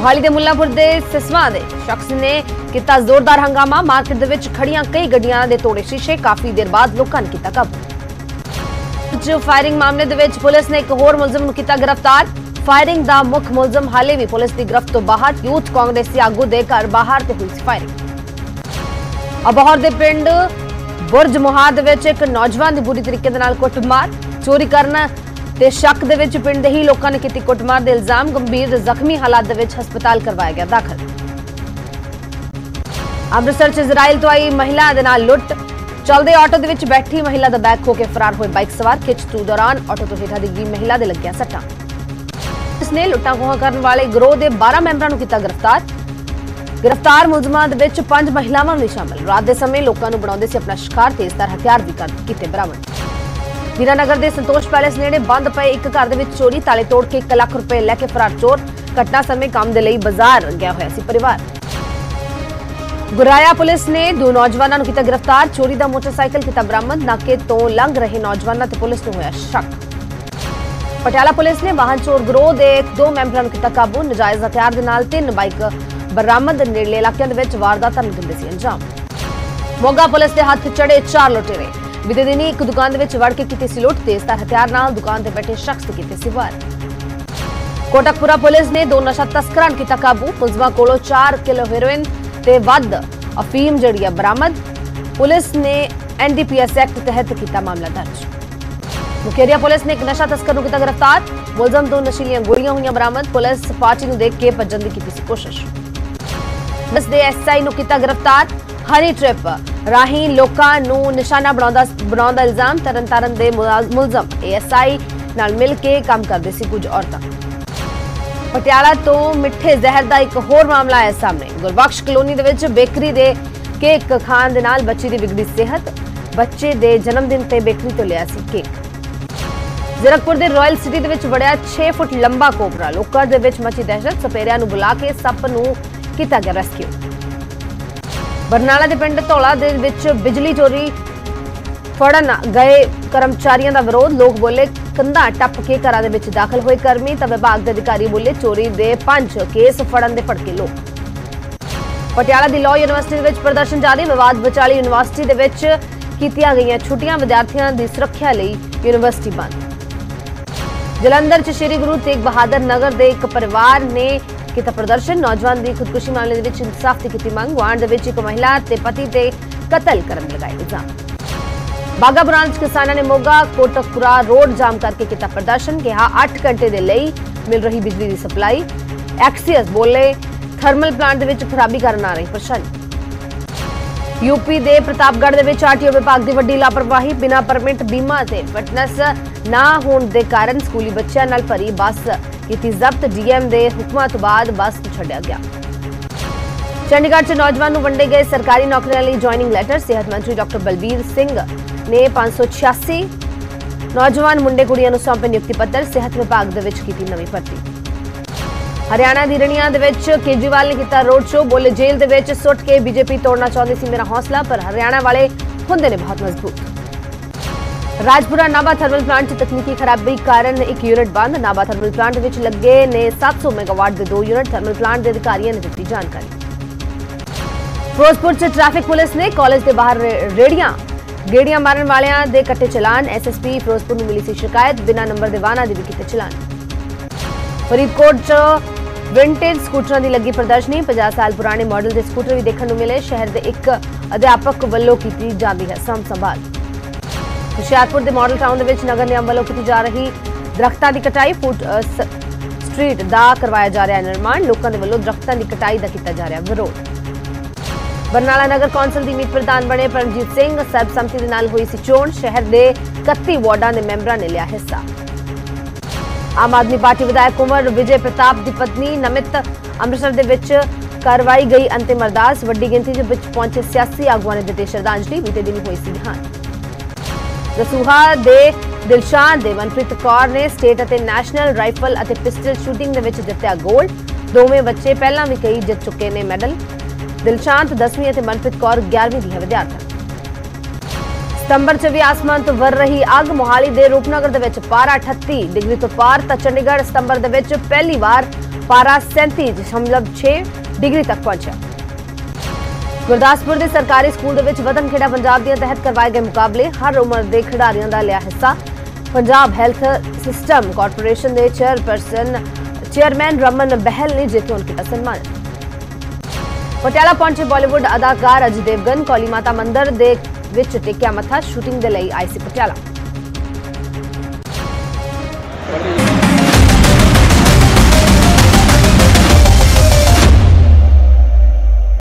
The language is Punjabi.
ਮੁਹਾਲੀ ਦੇ ਮੁੱਲਾਪੁਰ ਦੇ ਸਿਸਵਾਂ ਦੇ ਸ਼ਖਸ ਨੇ ਕੀਤਾ ਜ਼ੋਰਦਾਰ ਹੰਗਾਮਾ। ਮਾਰਕੀਟ ਦੇ ਵਿੱਚ ਖੜੀਆਂ ਕਈ ਗੱਡੀਆਂ ਦੇ ਤੋੜੇ ਸ਼ੀਸ਼ੇ। ਕਾਫੀ ਦੇਰ ਬਾਅਦ ਲੋਕਾਂ ਨੇ ਕੀਤਾ ਕਾਬੂ। ਚ ਫਾਇਰਿੰਗ ਮਾਮਲੇ ਦੇ ਵਿੱਚ ਪੁਲਿਸ ਨੇ ਇੱਕ ਹੋਰ ਮੁਲਜ਼ਮ ਨੂੰ ਕੀਤਾ ਗ੍ਰਿਫਤਾਰ। ਫਾਇਰਿੰਗ ਦਾ ਮੁੱਖ ਮੁਲਜ਼ਮ ਹਾਲੇ ਵੀ ਪੁਲਿਸ ਦੀ ਗ੍ਰਿਫਤ ਤੋਂ ਬਾਹਰ। ਯੂਥ ਕਾਂਗਰਸੀ ਆਗੂ ਦੇ ਘਰ ਬਾਹਰ ਤੇ ਹੋਈ ਸੀ ਫਾਇਰਿੰਗ। ਅਬੋਹਰ ਦੇ ਪਿੰਡ ਬੁਰਜ ਮੁਹਾਦ ਵਿੱਚ ਇੱਕ ਨੌਜਵਾਨ ਦੀ ਬੁਰੀ ਤਰੀਕੇ ਦੇ ਨਾਲ ਕੁੱਟਮਾਰ। ਚੋਰੀ ਕਰਨ ਤੇ ਸ਼ੱਕ ਦੇ ਵਿੱਚ ਪਿੰਡ ਦੇ ਹੀ ਲੋਕਾਂ ਨੇ ਕੀਤੀ ਕੁੱਟਮਾਰ ਦੇ ਇਲਜ਼ਾਮ, ਗੰਭੀਰ ਜ਼ਖਮੀ ਹਾਲਾਤ ਦੇ ਵਿੱਚ ਹਸਪਤਾਲ ਕਰਵਾਇਆ ਗਿਆ ਦਾਖਲ। ਅੰਮ੍ਰਿਤਸਰ ਚ ਇਜ਼ਰਾਈਲ ਤੋਂ ਆਈ ਮਹਿਲਾ ਦੇ ਨਾਲ ਲੁੱਟ। ਚਲਦੇ ਆਟੋ ਦੇ ਵਿੱਚ ਬੈਠੀ ਮਹਿਲਾ ਦਾ ਬੈਗ ਖੋ ਕੇ ਫਰਾਰ ਹੋਏ ਬਾਈਕ ਸਵਾਰ। ਖਿੱਚ ਤੂ ਦੌਰਾਨ ਆਟੋ ਤੋਂ ਹੇਠਾਂ ਡਿੱਗੀ ਮਹਿਲਾ ਦੇ ਲੱਗਿਆ ਸੱਟਾਂ। ਪੁਲਿਸ ਨੇ ਲੁੱਟਾਂ ਖੋਹਾਂ ਕਰਨ ਵਾਲੇ ਗਰੋਹ ਦੇ 12 ਮੈਂਬਰਾਂ ਨੂੰ ਕੀਤਾ ਗ੍ਰਿਫਤਾਰ। ਗ੍ਰਿਫਤਾਰ ਮੁਲਜ਼ਮਾਂ ਦੇ ਵਿੱਚ ਪੰਜ ਮਹਿਲਾਵਾਂ ਵੀ ਸ਼ਾਮਲ। ਰਾਤ ਦੇ ਸਮੇਂ ਲੋਕਾਂ ਨੂੰ ਬਣਾਉਂਦੇ ਸੀ ਆਪਣਾ ਸ਼ਿਕਾਰ, ਤੇਜ਼ਧਾਰ ਹਥਿਆਰ ਵੀ ਕੀਤੇ ਬਰਾਮਦ। ਵੀਰਾਨਗਰ ਦੇ ਸੰਤੋਸ਼ ਪੈਲੇਸ ਨੇੜੇ ਬੰਦ ਪਏ ਇੱਕ ਘਰ ਦੇ ਵਿੱਚ ਚੋਰੀ, ਤਾਲੇ ਤੋੜ ਕੇ 1 ਲੱਖ ਰੁਪਏ ਲੈ ਕੇ ਫਰਾਰ ਚੋਰ। ਘਟਨਾ ਸਮੇਂ ਕੰਮ ਦੇ ਲਈ ਬਾਜ਼ਾਰ ਗਿਆ ਹੋਇਆ ਸੀ ਪਰਿਵਾਰ। ਗੁਰਾਇਆ ਪੁਲਿਸ ਨੇ ਦੋ ਨੌਜਵਾਨਾਂ ਨੂੰ ਕੀਤਾ ਗ੍ਰਿਫਤਾਰ। ਚੋਰੀ ਦਾ ਮੋਟਰਸਾਈਕਲ ਕੀਤਾ ਬਰਾਮਦ। ਨਾਕੇ ਤੋਂ ਲੰਘ ਰਹੇ ਨੌਜਵਾਨਾਂ ਤੇ ਪੁਲਿਸ ਨੂੰ ਹੋਇਆ ਸ਼ੱਕ। ਪਟਿਆਲਾ ਪੁਲਿਸ ਨੇ ਵਾਹਨ ਚੋਰ ਗਰੋਹ ਦੇ ਦੋ ਮੈਂਬਰਾਂ ਨੂੰ ਕੀਤਾ ਕਾਬੂ। ਨਜਾਇਜ਼ ਹਥਿਆਰ ਦੇ ਨਾਲ ਤਿੰਨ ਬਾਈਕ ਬਰਾਮਦ। ਨੇੜਲੇ ਇਲਾਕਿਆਂ ਦੇ ਵਿੱਚ ਵਾਰਦਾਤਾਂ ਨੂੰ ਦਿੰਦੇ ਸੀ ਅੰਜਾਮ। ਮੋਗਾ ਪੁਲਿਸ ਦੇ ਹੱਥ ਚੜੇ ਚਾਰ ਲੁਟੇਰੇ। ਬੀਤੇ ਦਿਨੀ ਇੱਕ ਦੁਕਾਨ ਦੇ ਵਿੱਚ ਵੜ ਕੇ ਕੀਤੀ ਸੀ ਲੁੱਟ ਤੇਜ਼ਧਾਰ ਹਥਿਆਰ ਨਾਲ ਦੁਕਾਨ ਤੇ ਬੈਠੇ ਸ਼ਖਸ ਤੇ ਕੀਤੇ ਸੀ ਵਾਰ। ਕੋਟਕਪੁਰਾ ਪੁਲਿਸ ਨੇ ਦੋ ਨਸ਼ਾ ਤਸਕਰਾਂ ਕੀਤਾ ਕਾਬੂ। ਮੁਲਜ਼ਮਾਂ ਕੋਲੋਂ 4 ਕਿਲੋ ਹੈਰੋਇਨ ਤੇ ਵੱਧ ਅਫੀਮ ਜੜੀ ਆ ਬਰਾਮਦ। ਪੁਲਿਸ ਨੇ ਐਨਡੀਪੀਐਸ ਐਕਟ ਤਹਿਤ ਕੀਤਾ ਮਾਮਲਾ ਦਰਜ। ਮੁਕੇਰੀਆ ਪੁਲਿਸ ਨੇ ਇੱਕ ਨਸ਼ਾ ਤਸਕਰ ਨੂੰ ਕੀਤਾ ਗ੍ਰਿਫਤਾਰ। ਮੁਲਜ਼ਮ ਤੋਂ ਨਸ਼ੀਲੀਆਂ ਗੋਲੀਆਂ ਹੋਈਆਂ ਬਰਾਮਦ। ਪੁਲਿਸ ਪਾਰਟੀ ਨੂੰ ਦੇਖ ਕੇ ਭੱਜਣ ਦੀ ਕੀਤੀ ਸੀ ਕੋਸ਼ਿਸ਼। ਪੁਲਿਸ ਦੇ ਐਸਆਈ ਨੂੰ ਕੀਤਾ ਗ੍ਰਿਫਤਾਰ। ਹਰੀ ਟ੍ਰਿਪ ਰਾਹੀਂ ਲੋਕਾਂ ਨੂੰ ਨਿਸ਼ਾਨਾ ਬਣਾਉਂਦਾ ਬਣਾਉਣ ਇਲਜ਼ਾਮ, ਤਰਨਤਾਰਨ ਦੇ ਮੁਲਜ਼ਮ ਏਐਸਆਈ ਨਾਲ ਮਿਲ ਕੇ ਕੰਮ ਕਰਦੇ ਸੀ ਕੁਝ ਔਰਤਾਂ। ਪਟਿਆਲਾ ਤੋਂ ਮਿੱਠੇ ਜ਼ਹਿਰ ਦਾ ਇੱਕ ਹੋਰ ਮਾਮਲਾ ਆਇਆ ਸਾਹਮਣੇ। ਗੁਰਬਖਸ਼ ਕਲੋਨੀ ਦੇ ਵਿੱਚ ਬੇਕਰੀ ਦੇ ਕੇਕ ਖਾਣ ਦੇ ਨਾਲ ਬੱਚੀ ਦੀ ਵਿਗੜੀ ਸਿਹਤ, ਬੱਚੇ ਦੇ ਜਨਮ ਦਿਨ ਤੇ ਬੇਕਰੀ ਤੋਂ ਲਿਆ ਸੀ ਕੇਕ। ਜ਼ੀਰਕਪੁਰ ਦੇ ਰਾਇਲ ਸਿਟੀ ਦੇ ਵਿੱਚ ਵੜਿਆ 6 ਫੁੱਟ ਲੰਬਾ ਕੋਬਰਾ। ਲੋਕਾਂ ਦੇ ਵਿੱਚ ਮਚੀ ਦਹਿਸ਼ਤ, ਸਪੇਰਿਆਂ ਨੂੰ ਬੁਲਾ ਕੇ ਸੱਪ ਨੂੰ ਕੀਤਾ ਗਿਆ ਰੈਸਕਿਊ। ਬਰਨਾਲਾ ਦੇ ਪਿੰਡ ਧੌਲਾ ਦੇ ਵਿੱਚ ਬਿਜਲੀ ਚੋਰੀ ਫੜਨ ਗਏ ਕਰਮਚਾਰੀਆਂ ਦਾ ਵਿਰੋਧ। ਲੋਕ ਬੋਲੇ ਕੰਧਾਂ ਟੱਪ ਕੇ ਘਰਾਂ ਦੇ ਵਿੱਚ ਦਾਖਲ ਹੋਏ ਕਰਮੀ। ਤਾਂ ਵਿਭਾਗ ਦੇ ਅਧਿਕਾਰੀ ਬੋਲੇ ਚੋਰੀ ਦੇ ਪੰਜ ਕੇਸ ਫੜਨ ਦੇ ਭੜਕੇ ਲੋਕ। ਪਟਿਆਲਾ ਦੀ ਲਾਅ ਯੂਨੀਵਰਸਿਟੀ ਦੇ ਵਿੱਚ ਪ੍ਰਦਰਸ਼ਨ ਜਾਰੀ। ਵਿਵਾਦ ਵਿਚਾਲੀ ਯੂਨੀਵਰਸਿਟੀ ਦੇ ਵਿੱਚ ਕੀਤੀਆਂ ਗਈਆਂ ਛੁੱਟੀਆਂ ਵਿਦਿਆਰਥੀਆਂ ਦੀ ਸੁਰੱਖਿਆ ਲਈ ਯੂਨੀਵਰਸਿਟੀ ਬੰਦ। ਜਲੰਧਰ 'ਚ ਸ਼੍ਰੀ ਗੁਰੂ ਤੇਗ ਬਹਾਦਰ ਨਗਰ ਦੇ ਇੱਕ ਪਰਿਵਾਰ ਨੇ ਕੀਤਾ ਪ੍ਰਦਰਸ਼ਨ। ਨੌਜਵਾਨ ਦੀ ਖੁਦਕੁਸ਼ੀ ਮਾਮਲੇ ਦੇ ਵਿੱਚ ਇਨਸਾਫ ਦੀ ਕੀਤੀ ਮੰਗ। ਗੁਆਂਢ ਦੇ ਵਿੱਚ ਇੱਕ ਮਹਿਲਾ ਤੇ ਪਤੀ ਤੇ ਕਤਲ ਕਰਨ ਲਗਾਏ ਇਲਜ਼ਾਮ। ਬਾਗਾ ਬ੍ਰਾਂਚ ਕਿਸਾਨਾਂ ਨੇ ਮੋਗਾ ਕੋਟਕਪੁਰਾ ਰੋਡ ਜਾਮ ਕਰਕੇ ਕੀਤਾ ਪ੍ਰਦਰਸ਼ਨ। ਕਿਹਾ 8 ਘੰਟੇ ਦੇ ਲਈ ਮਿਲ ਰਹੀ ਬਿਜਲੀ ਦੀ ਸਪਲਾਈ। ਐਕਸੀਐਸ ਬੋਲੇ ਥਰਮਲ ਪਲਾਂਟ ਦੇ ਵਿੱਚ ਖਰਾਬੀ ਕਾਰਨ ਆ ਰਹੀ ਪਰੇਸ਼ਾਨੀ। ਯੂਪੀ ਦੇ ਪ੍ਰਤਾਪਗੜ੍ਹ ਦੇ ਵਿੱਚ ਆਰਟੀਓ ਵਿਭਾਗ ਦੀ ਵੱਡੀ ਲਾਪਰਵਾਹੀ। ਬਿਨਾਂ ਪਰਮਿਟ ਬੀਮਾ ਤੇ ਫਿਟਨੈਸ ਨਾ ਹੋਣ ਦੇ ਕਾਰਨ ਸਕੂਲੀ ਬੱਚਿਆਂ ਨਾਲ ਭਰੀ ਬੱਸ ਕੀਤੀ ਜ਼ਬਤ, ਡੀਐਮ ਦੇ ਹੁਕਮਾਂ ਤੋਂ ਬਾਅਦ ਬੱਸ ਨੂੰ ਛੱਡਿਆ ਗਿਆ। ਚੰਡੀਗੜ੍ਹ 'ਚ ਨੌਜਵਾਨ ਨੂੰ ਵੰਡੇ ਗਏ ਸਰਕਾਰੀ ਨੌਕਰੀਆਂ ਲਈ ਜੁਆਇਨਿੰਗ ਲੈਟਰ ਸਿਹਤ ਮੰਤਰੀ ਡਾਕਟਰ ਬਲਬੀਰ ਸਿੰਘ ਨੇ 586 ਨੌਜਵਾਨ ਮੁੰਡੇ ਕੁੜੀਆਂ ਨੂੰ ਸੌਂਪੇ ਨਿਯੁਕਤੀ ਪੱਤਰ। ਸਿਹਤ ਵਿਭਾਗ ਦੇ ਵਿੱਚ ਕੀਤੀ ਨਵੀਂ ਭਰਤੀ। ਹਰਿਆਣਾ ਦੀ ਰਣੀਆਂ ਦੇ ਵਿੱਚ ਕੇਜਰੀਵਾਲ ਨੇ ਕੀਤਾ ਰੋਡ ਸ਼ੋਅ। ਬੋਲੇ ਜੇਲ੍ਹ ਦੇ ਵਿੱਚ ਸੁੱਟ ਕੇ ਬੀਜੇਪੀ ਤੋੜਨਾ ਚਾਹੁੰਦੀ ਸੀ ਮੇਰਾ ਹੌਸਲਾ, ਪਰ ਹਰਿਆਣਾ ਵਾਲੇ ਹੁੰਦੇ ਨੇ ਬਹੁਤ ਮਜ਼ਬੂਤ। ਰਾਜਪੁਰਾ ਨਾਭਾ ਥਰਮਲ ਪਲਾਂਟ 'ਚ ਤਕਨੀਕੀ ਖਰਾਬੀ ਕਾਰਨ ਇੱਕ ਯੂਨਿਟ ਬੰਦ। ਨਾਭਾ ਥਰਮਲ ਪਲਾਂਟ ਵਿੱਚ ਲੱਗੇ ਨੇ 700 ਮੈਗਾਵਾਟ ਦੇ ਦੋ ਯੂਨਿਟ। ਥਰਮਲ ਪਲਾਂਟ ਦੇ ਅਧਿਕਾਰੀਆਂ ਨੇ ਦਿੱਤੀ ਜਾਣਕਾਰੀ। ਫਿਰੋਜ਼ਪੁਰ 'ਚ ਟ੍ਰੈਫਿਕ ਪੁਲਿਸ ਨੇ ਕਾਲਜ ਦੇ ਬਾਹਰ ਰੇ- ਰੇਹੜੀਆਂ ਗੇੜੀਆਂ ਮਾਰਨ ਵਾਲਿਆਂ ਦੇ ਕੱਟੇ ਚਲਾਨ। ਐਸਐਸਪੀ ਫਿਰੋਜ਼ਪੁਰ ਨੂੰ ਮਿਲੀ ਸੀ ਸ਼ਿਕਾਇਤ, ਬਿਨਾਂ ਨੰਬਰ ਦੇ ਵਾਹਨਾਂ ਦੇ ਵੀ ਕੀਤੇ ਚਲਾਨ। ਫਰੀਦਕੋਟ 'ਚ ਵਿੰਟੇਜ ਸਕੂਟਰਾਂ ਦੀ ਲੱਗੀ ਪ੍ਰਦਰਸ਼ਨੀ। 50 ਸਾਲ ਪੁਰਾਣੇ ਮਾਡਲ ਦੇ ਸਕੂਟਰ ਵੀ ਦੇਖਣ ਨੂੰ ਮਿਲੇ। ਸ਼ਹਿਰ ਦੇ ਇੱਕ ਅਧਿਆਪਕ ਵੱਲੋਂ ਕੀਤੀ ਜਾਂਦੀ ਹੈ ਸਾਂਭ ਸੰਭਾਲ। ਹੁਸ਼ਿਆਰਪੁਰ ਦੇ ਮਾਡਲ ਟਾਊਨ ਦੇ ਵਿੱਚ ਨਗਰ ਨਿਗਮ ਵੱਲੋਂ ਕੀਤੀ ਜਾ ਰਹੀ ਦਰਖਤਾਂ ਦੀ ਕਟਾਈ ਫੁੱਟ ਸਟਰੀਟ ਦਾ ਕਰਵਾਇਆ ਜਾ ਰਿਹਾ ਨਿਰਮਾਣ। ਲੋਕਾਂ ਦੇ ਵੱਲੋਂ ਦਰਖਤਾਂ ਦੀ ਕਟਾਈ ਦਾ ਕੀਤਾ ਜਾ ਰਿਹਾ ਵਿਰੋਧ। ਬਰਨਾਲਾ ਨਗਰ ਕੌਂਸਲ ਦੀ ਮੀਤ ਪ੍ਰਧਾਨ ਬਣੇ ਪਰਮਜੀਤ ਸਿੰਘ। ਸਰਬਸੰਮਤੀ ਦੇ ਨਾਲ ਹੋਈ ਸੀ ਚੋਣ। ਸ਼ਹਿਰ ਦੇ 31 ਵਾਰਡਾਂ ਦੇ ਮੈਂਬਰਾਂ ਨੇ ਲਿਆ ਹਿੱਸਾ। ਆਮ ਆਦਮੀ ਪਾਰਟੀ ਵਿਧਾਇਕ ਉਮਰ ਵਿਜੇ ਪ੍ਰਤਾਪ ਦੀ ਪਤਨੀ ਨਮਿਤ ਅੰਮ੍ਰਿਤਸਰ ਦੇ ਵਿੱਚ ਕਰਵਾਈ ਗਈ ਅੰਤਿਮ ਅਰਦਾਸ। ਵੱਡੀ ਗਿਣਤੀ ਦੇ ਵਿੱਚ ਪਹੁੰਚੇ ਸਿਆਸੀ ਆਗੂਆਂ ਨੇ ਦਿੱਤੀ ਸ਼ਰਧਾਂਜਲੀ। ਬੀਤੇ ਦਿਨ ਹੋਈ ਸੀ ਦੇਹਾਂਤ। ਦਸੂਹਾ ਦੇ ਦਿਲਸ਼ਾਨ ਦੇ ਮਨਪ੍ਰੀਤ ਕੌਰ ਨੇ ਸਟੇਟ ਅਤੇ ਨੈਸ਼ਨਲ ਰਾਈਫਲ ਅਤੇ ਪਿਸਟਲ ਸ਼ੂਟਿੰਗ ਦੇ ਵਿੱਚ ਜਿੱਤਿਆ 골ਡ ਦੋਵੇਂ ਬੱਚੇ ਪਹਿਲਾਂ ਵੀ ਕਈ ਜਿੱਤ ਚੁੱਕੇ ਨੇ ਮੈਡਲ। ਦਿਲਸ਼ਾਂਤ 10ਵੀਂ ਅਤੇ ਮਨਪ੍ਰੀਤ ਕੌਰ 11ਵੀਂ ਦੀ ਹੈ ਵਿਦਿਆਰਥਣ। ਸਤੰਬਰ 'ਚ ਵੀ ਆਸਮਾਨ ਤੋਂ ਵਰ ਰਹੀ ਅੱਗ ਮੋਹਾਲੀ ਦੇ ਰੂਪਨਗਰ ਦੇ ਵਿੱਚ ਪਾਰਾ 38 ਡਿਗਰੀ ਤੋਂ ਪਾਰ ਤਾਂ ਚੰਡੀਗੜ੍ਹ ਸਤੰਬਰ ਦੇ ਵਿੱਚ ਪਹਿਲੀ ਵਾਰ ਪਾਰਾ 37.6 ਡਿਗਰੀ ਤੱਕ ਪਹੁੰਚਿਆ। ਗੁਰਦਾਸਪੁਰ ਦੇ ਸਰਕਾਰੀ ਸਕੂਲ ਦੇ ਵਿੱਚ ਵਤਨ ਖੇੜਾ ਪੰਜਾਬ ਦੀਆਂ ਤਹਿਤ ਕਰਵਾਏ ਗਏ ਮੁਕਾਬਲੇ। ਹਰ ਉਮਰ ਦੇ ਖਿਡਾਰੀਆਂ ਦਾ ਲਿਆ ਹਿੱਸਾ। ਪੰਜਾਬ ਹੈਲਥ ਸਿਸਟਮ ਕਾਰਪੋਰੇਸ਼ਨ ਦੇ ਚੇਅਰਪਰਸਨ ਚੇਅਰਮੈਨ ਰਮਨ ਬਹਿਲ ਨੇ ਜਿੱਤਿਆ ਉਹਨਾਂ ਦਾ ਸਨਮਾਨ। ਪਟਿਆਲਾ ਪਹੁੰਚੇ ਬਾਲੀਵੁੱਡ ਅਦਾਕਾਰ ਅਜੇ ਦੇਵਗਨ, ਕੋਲੀ ਮਾਤਾ ਮੰਦਰ ਦੇ ਵਿੱਚ ਟੇਕਿਆ ਮੱਥਾ, ਸ਼ੂਟਿੰਗ ਦੇ ਲਈ ਆਈ ਸੀ ਪਟਿਆਲਾ।